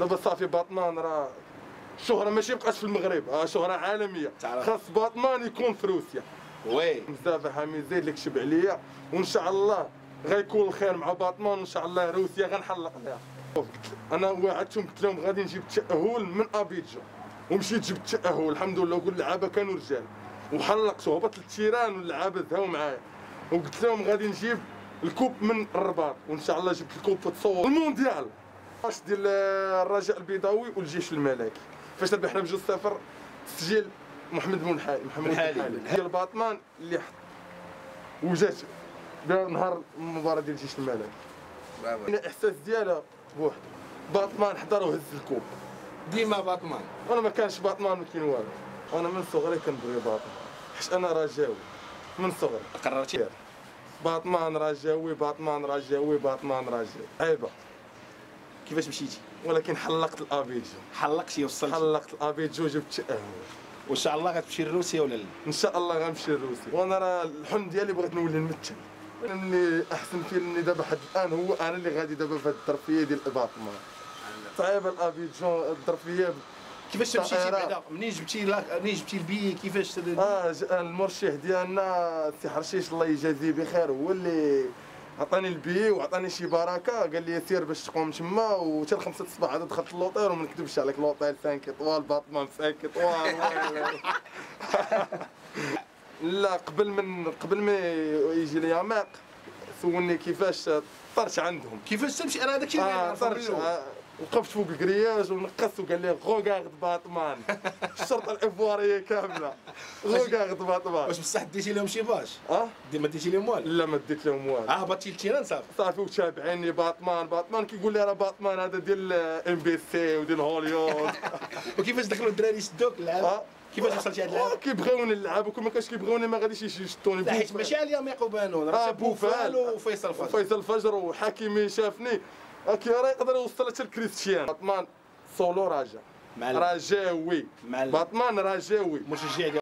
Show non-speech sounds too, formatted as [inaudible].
دابا صافي باطمان راه الشهرة ماشي بقات في المغرب آه شهرة عالمية. خاص باطمان يكون في روسيا. وي. بزاف حميد زيد لك شب عليا وإن شاء الله غيكون الخير مع باطمان وإن شاء الله روسيا غنحلق لها أنا وعدتهم قلت لهم غادي نجيب التاهل من ابيجان ومشيت جبت التاهل الحمد لله وكل اللعابه كانوا رجال. وحلقت وهبط للتيران واللعابة دهاو معايا. وقلت لهم غادي نجيب الكوب من الرباط. وإن شاء الله جبت الكوب تصور المونديال. ماتش ديال الرجاء البيضاوي والجيش الملكي. فاش ربحنا بجوج صفر تسجيل محمد بن حالي محمد بن حالي. حالي ديال باطمان اللي حط وجات نهار المباراة ديال الجيش الملكي. الاحساس ديالها بوحده باطمان حضر وهز الكوب. ديما باطمان وأنا ما كانش باطمان ما كاين والو. أنا من صغري كنبغي باطمان حيت أنا رجاوي. من صغري. قررتي. باطمان رجاوي باطمان رجاوي باطمان رجاوي. عيبة. كيفاش مشيتي؟ ولكن حلقت الأبيجو. حلقتي وصلتي. حلقت الأبيجو جبت وإن شاء الله غتمشي لروسيا ولا لا؟ إن شاء الله غنمشي لروسيا. وأنا راه الحلم ديالي بغيت نولي نمثل. اللي أحسن فيلم اللي دابا حد الآن هو أنا اللي غادي دابا في هاد الظرفيه ديال باطمان صعيبه الابيجون الظرفيه كيفاش مشيتي. بعدا؟ منين جبتي لا منين جبتي البي؟ كيفاش؟ آه المرشح ديالنا سي حرشيش الله يجازيه بخير هو اللي عطاني البي وعطاني شي بركة قال لي سير باش تقوم تما وحتى الخمسة الصباح عاد دخلت اللوطير وما نكذبش عليك l'hôtel 5 étoiles باطمان 5 étoiles لا قبل من قبل ما يجي اليماق سولني كيفاش طرت عندهم. كيفاش تمشي؟ أنا هذاك الشيء اللي طرت الأول. آه، وقفت فوق الكرياج ونقص وقال لي غوغارد باطمان الشرطه [laughs] الايفواريه كاملة. غوغارد باطمان واش بصح ديتي لهم شي باش؟ أه؟ دي ما ديتي لهم والو. لا ما ديت لهم والو. آه هبطتي للتيران صافي صافي وتابعيني باطمان باطمان كيقول لي راه باطمان هذا ديال إم بي سي وديال هوليوود. [laughs] وكيفاش دخلوا الدراري يشدوك اللعب؟ آه. كيفاش وصلتي هاد آه، اللعب كيبغيوني نلعب وكون ما كانش كيبغيوني ما غاديش يشدوني لا حيت ماشي على اليميق وبانون آه راه بوفال. وفيصل فضل فيصل الفجر وحكيمي شافني. آه، كي راه يقدر يوصل حتى لكريستيان باطمان سولو ال- رجاوي باطمان رجاوي مشجع ديال